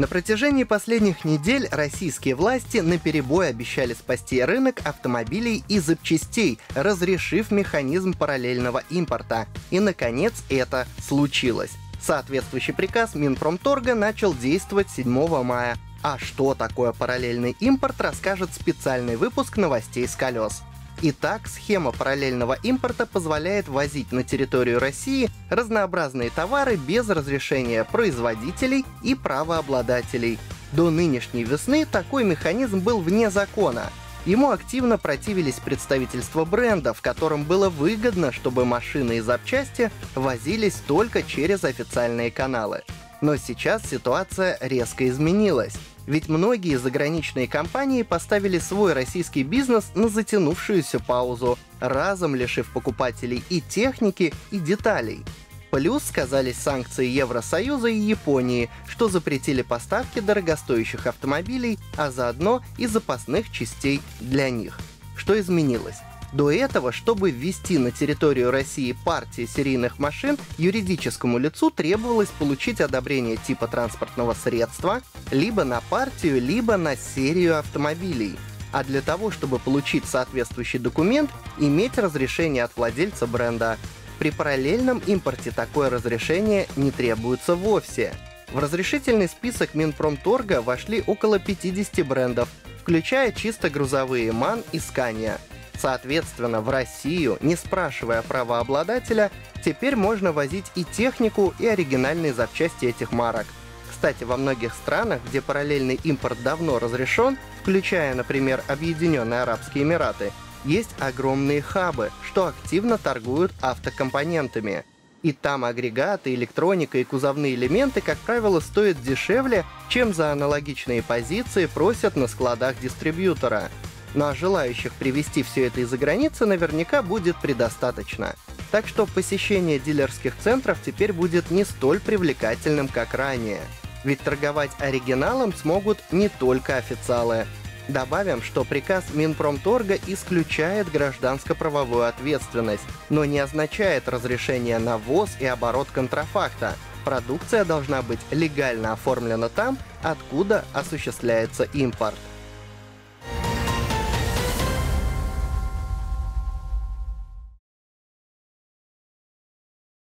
На протяжении последних недель российские власти наперебой обещали спасти рынок автомобилей и запчастей, разрешив механизм параллельного импорта. И, наконец, это случилось. Соответствующий приказ Минпромторга начал действовать 7 мая. А что такое параллельный импорт, расскажет специальный выпуск новостей с колес. Итак, схема параллельного импорта позволяет возить на территорию России разнообразные товары без разрешения производителей и правообладателей. До нынешней весны такой механизм был вне закона. Ему активно противились представительства брендов, которым было выгодно, чтобы машины и запчасти возились только через официальные каналы. Но сейчас ситуация резко изменилась. Ведь многие заграничные компании поставили свой российский бизнес на затянувшуюся паузу, разом лишив покупателей и техники, и деталей. Плюс сказались санкции Евросоюза и Японии, что запретили поставки дорогостоящих автомобилей, а заодно и запасных частей для них. Что изменилось? До этого, чтобы ввести на территорию России партии серийных машин, юридическому лицу требовалось получить одобрение типа транспортного средства либо на партию, либо на серию автомобилей. А для того, чтобы получить соответствующий документ, иметь разрешение от владельца бренда. При параллельном импорте такое разрешение не требуется вовсе. В разрешительный список Минпромторга вошли около 50 брендов, включая чисто грузовые MAN и Scania — Соответственно, в Россию, не спрашивая правообладателя, теперь можно возить и технику, и оригинальные запчасти этих марок. Кстати, во многих странах, где параллельный импорт давно разрешен, включая, например, Объединенные Арабские Эмираты, есть огромные хабы, что активно торгуют автокомпонентами. И там агрегаты, электроника и кузовные элементы, как правило, стоят дешевле, чем за аналогичные позиции просят на складах дистрибьютора ну, желающих привезти все это из-за границы наверняка будет предостаточно. Так что посещение дилерских центров теперь будет не столь привлекательным, как ранее. Ведь торговать оригиналом смогут не только официалы. Добавим, что приказ Минпромторга исключает гражданско-правовую ответственность, но не означает разрешение на ввоз и оборот контрафакта. Продукция должна быть легально оформлена там, откуда осуществляется импорт.